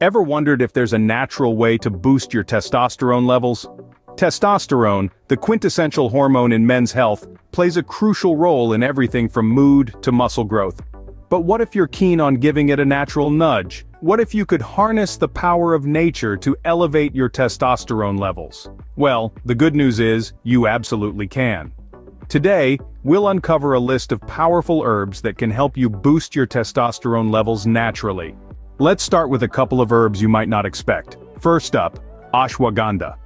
Ever wondered if there's a natural way to boost your testosterone levels? Testosterone, the quintessential hormone in men's health, plays a crucial role in everything from mood to muscle growth. But what if you're keen on giving it a natural nudge? What if you could harness the power of nature to elevate your testosterone levels? Well, the good news is, you absolutely can. Today, we'll uncover a list of powerful herbs that can help you boost your testosterone levels naturally. Let's start with a couple of herbs you might not expect. First up, ashwagandha.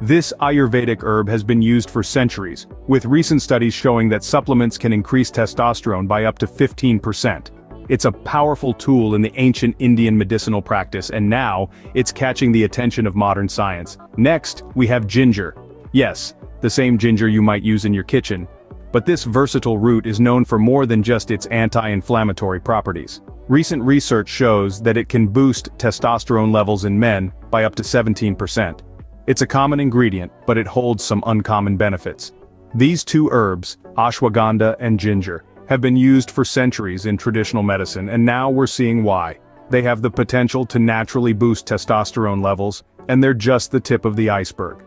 This Ayurvedic herb has been used for centuries, with recent studies showing that supplements can increase testosterone by up to 15%. It's a powerful tool in the ancient Indian medicinal practice and now, it's catching the attention of modern science. Next, we have ginger. Yes, the same ginger you might use in your kitchen. But this versatile root is known for more than just its anti-inflammatory properties. Recent research shows that it can boost testosterone levels in men by up to 17%. It's a common ingredient, but it holds some uncommon benefits. These two herbs, ashwagandha and ginger, have been used for centuries in traditional medicine and now we're seeing why. They have the potential to naturally boost testosterone levels, and they're just the tip of the iceberg.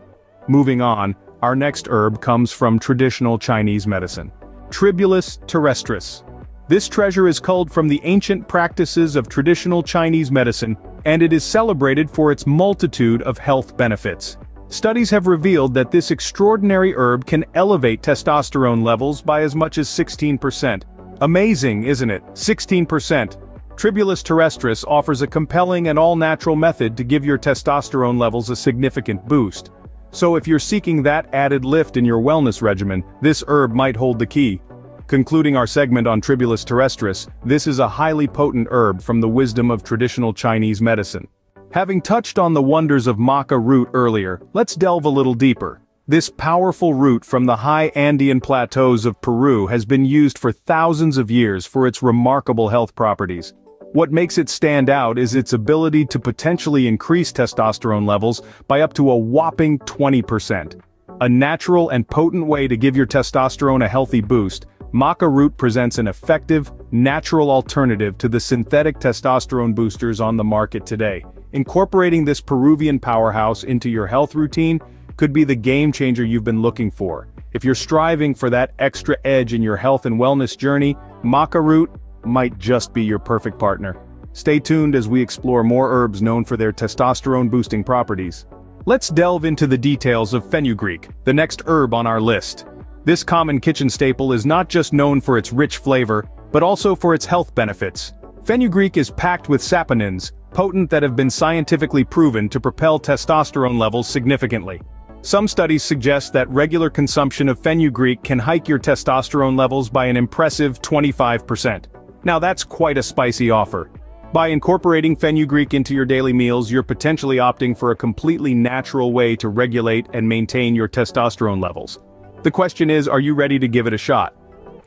Moving on, our next herb comes from traditional Chinese medicine. Tribulus terrestris. This treasure is culled from the ancient practices of traditional Chinese medicine, and it is celebrated for its multitude of health benefits. Studies have revealed that this extraordinary herb can elevate testosterone levels by as much as 16%. Amazing, isn't it? 16%. Tribulus terrestris offers a compelling and all-natural method to give your testosterone levels a significant boost. So if you're seeking that added lift in your wellness regimen, this herb might hold the key. Concluding our segment on Tribulus terrestris, this is a highly potent herb from the wisdom of traditional Chinese medicine. Having touched on the wonders of maca root earlier, let's delve a little deeper. This powerful root from the high Andean plateaus of Peru has been used for thousands of years for its remarkable health properties. What makes it stand out is its ability to potentially increase testosterone levels by up to a whopping 20%. A natural and potent way to give your testosterone a healthy boost, Maca root presents an effective, natural alternative to the synthetic testosterone boosters on the market today. Incorporating this Peruvian powerhouse into your health routine could be the game changer you've been looking for. If you're striving for that extra edge in your health and wellness journey, maca root might just be your perfect partner. Stay tuned as we explore more herbs known for their testosterone-boosting properties. Let's delve into the details of fenugreek, the next herb on our list. This common kitchen staple is not just known for its rich flavor, but also for its health benefits. Fenugreek is packed with saponins, potent that have been scientifically proven to propel testosterone levels significantly. Some studies suggest that regular consumption of fenugreek can hike your testosterone levels by an impressive 25%. Now that's quite a spicy offer. By incorporating fenugreek into your daily meals you're potentially opting for a completely natural way to regulate and maintain your testosterone levels. The question is, are you ready to give it a shot?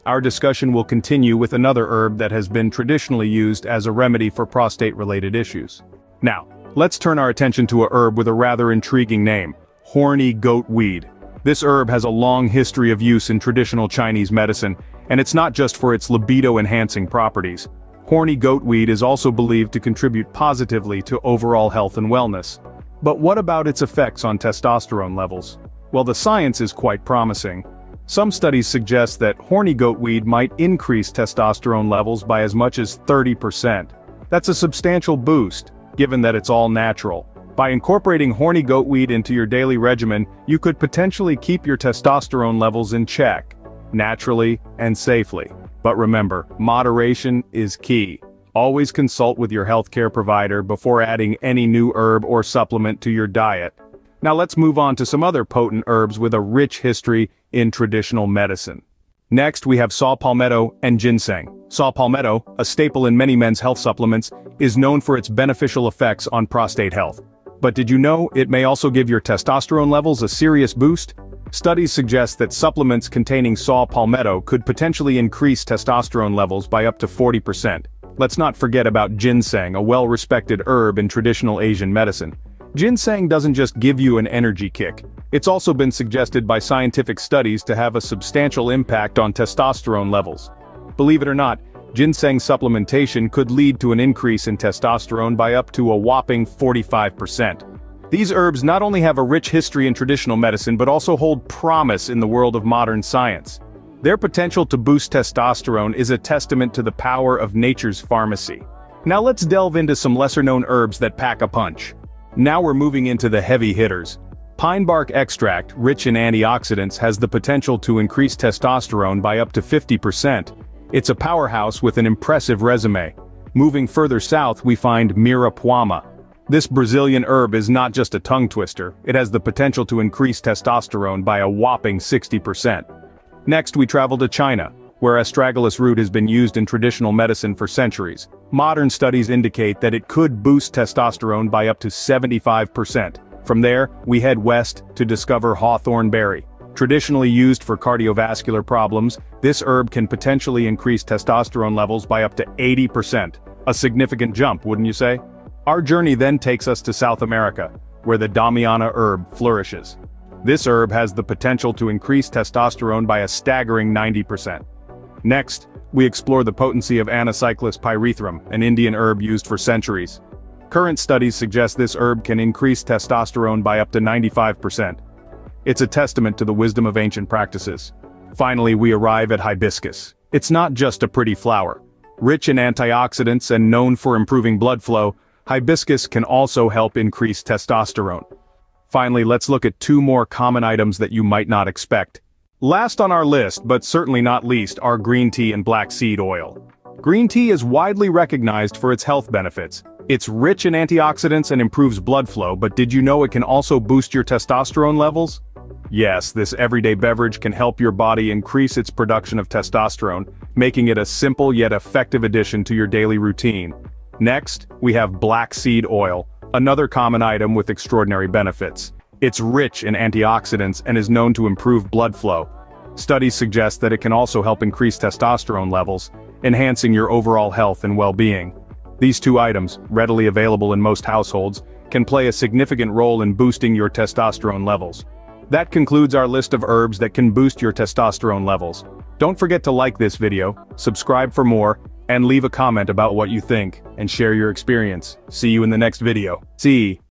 Our discussion will continue with another herb that has been traditionally used as a remedy for prostate-related issues. Now, let's turn our attention to a herb with a rather intriguing name, horny goat weed. This herb has a long history of use in traditional Chinese medicine, and it's not just for its libido-enhancing properties. Horny goat weed is also believed to contribute positively to overall health and wellness. But what about its effects on testosterone levels? Well the science is quite promising. Some studies suggest that horny goatweed might increase testosterone levels by as much as 30%. That's a substantial boost, given that it's all natural. By incorporating horny goatweed into your daily regimen, you could potentially keep your testosterone levels in check, naturally and safely. But remember, moderation is key. Always consult with your healthcare provider before adding any new herb or supplement to your diet. Now let's move on to some other potent herbs with a rich history in traditional medicine. Next we have saw palmetto and ginseng. Saw palmetto, a staple in many men's health supplements, is known for its beneficial effects on prostate health. But did you know it may also give your testosterone levels a serious boost? Studies suggest that supplements containing saw palmetto could potentially increase testosterone levels by up to 40%. Let's not forget about ginseng, a well-respected herb in traditional Asian medicine. Ginseng doesn't just give you an energy kick. It's also been suggested by scientific studies to have a substantial impact on testosterone levels. Believe it or not, ginseng supplementation could lead to an increase in testosterone by up to a whopping 45%. These herbs not only have a rich history in traditional medicine but also hold promise in the world of modern science. Their potential to boost testosterone is a testament to the power of nature's pharmacy. Now let's delve into some lesser-known herbs that pack a punch. Now we're moving into the heavy hitters. Pine bark extract, rich in antioxidants has the potential to increase testosterone by up to 50%. It's a powerhouse with an impressive resume. Moving further south we find Muira puama, this Brazilian herb is not just a tongue twister, it has the potential to increase testosterone by a whopping 60%. Next we travel to China, where astragalus root has been used in traditional medicine for centuries. Modern studies indicate that it could boost testosterone by up to 75%. From there, we head west to discover hawthorn berry. Traditionally used for cardiovascular problems, this herb can potentially increase testosterone levels by up to 80%. A significant jump, wouldn't you say? Our journey then takes us to South America, where the Damiana herb flourishes. This herb has the potential to increase testosterone by a staggering 90%. Next, we explore the potency of Anacyclus pyrethrum, an Indian herb used for centuries. Current studies suggest this herb can increase testosterone by up to 95%. It's a testament to the wisdom of ancient practices. Finally we arrive at hibiscus. It's not just a pretty flower. Rich in antioxidants and known for improving blood flow, Hibiscus can also help increase testosterone. Finally, let's look at two more common items that you might not expect. Last on our list, but certainly not least, are green tea and black seed oil. Green tea is widely recognized for its health benefits. It's rich in antioxidants and improves blood flow, but did you know it can also boost your testosterone levels? Yes, this everyday beverage can help your body increase its production of testosterone, making it a simple yet effective addition to your daily routine. Next, we have black seed oil, another common item with extraordinary benefits. It's rich in antioxidants and is known to improve blood flow. Studies suggest that it can also help increase testosterone levels, enhancing your overall health and well-being. These two items, readily available in most households, can play a significant role in boosting your testosterone levels. That concludes our list of herbs that can boost your testosterone levels. Don't forget to like this video, subscribe for more, and leave a comment about what you think, and share your experience. See you in the next video. See.